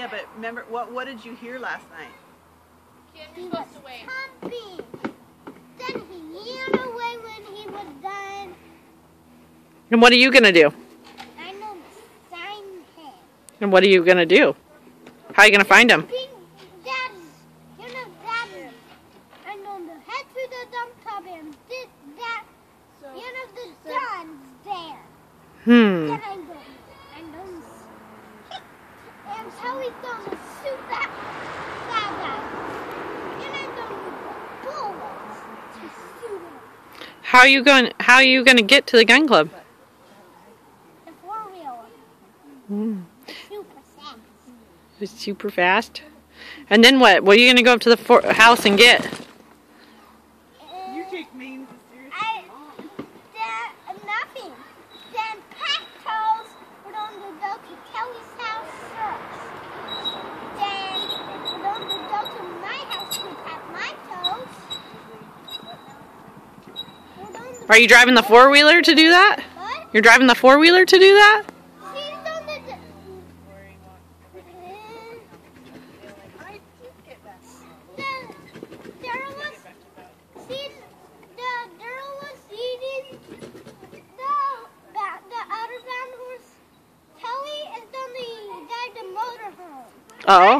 Yeah, but remember, what what did you hear last night? Kim, He you're was supposed to wait. pumping. Then he ran away when he was done. And what are you gonna do? I know sign him. And what are you gonna do? How are you gonna find him? Being daddy. You know daddy. And on the head to the dump tub and did that. So, You know the sun's there. Hmm. Then I go. And don't. And so he's gonna shoot that that guy. And I'm gonna use the bullets to shoot him. How are you going? How are you gonna get to the gun club? The four wheeler. Hmm. Super fast. It's super fast. And then what? What are you gonna go up to the house and get? You take means seriously. I, then nothing. Then Pat toes we're going to go to Kelly's house first. Then we're going to go to my house to pat my toes. We're going to Are you driving the four wheeler to do that? What? You're driving the four wheeler to do that? She's going to do. I did get that. The, there was, see, the girl was eating the, ba- the other bound horse. Kelly is on the guy the motorhome. Oh.